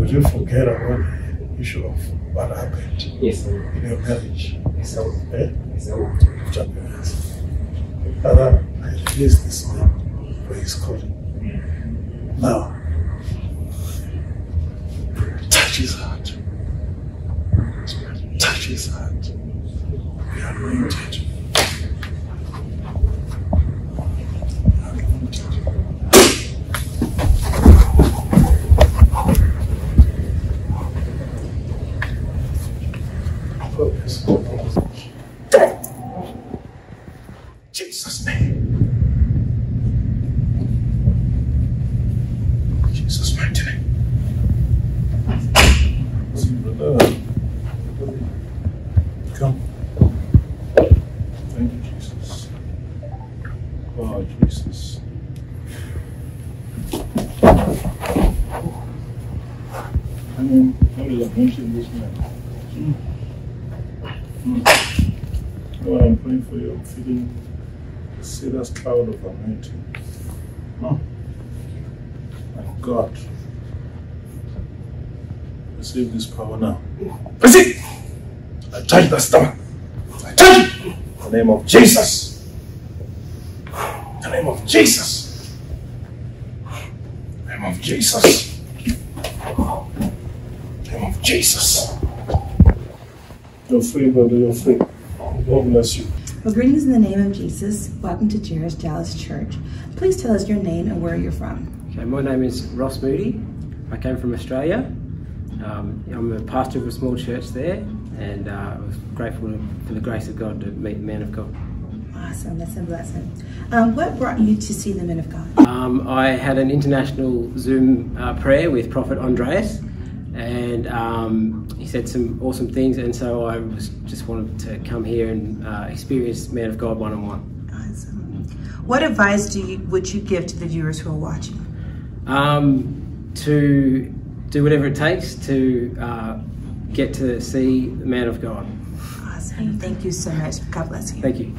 But you forget about the issue of what happened Yes, sir. in your marriage. Yes, sir. Eh? Yes, sir. Lift up your hands. Father, I release this man for his calling. Now, touch his heart. Touch his heart. Be anointed. Anointed. Focus. Jesus' name. Jesus' mighty name. Come. Thank you, Jesus. Oh, Jesus. I mean, how is anointing this man? Hmm. Lord, I'm praying for you. I'm feeling the serious cloud of anointing. Oh, my God. Receive this power now. Receive! I touch the stomach. I touch it! In the name of Jesus. In the name of Jesus. In the name of Jesus. In the name of Jesus. You're free, brother. You're free. God bless you. Well, greetings in the name of Jesus. Welcome to Charis Dallas Church. Please tell us your name and where you're from. Okay, my name is Ross Moody. I came from Australia. Um, I'm a pastor of a small church there, and uh, I was grateful for the grace of God to meet the man of God. Awesome, that's a blessing. Um, what brought you to see the men of God? Um, I had an international Zoom uh, prayer with Prophet Andries, and um, he said some awesome things, and so I was just wanted to come here and uh, experience Man of God one on one. Awesome. What advice do you would you give to the viewers who are watching? Um, to do whatever it takes to uh, get to see the Man of God. Awesome. Thank you so much. God bless you. Thank you.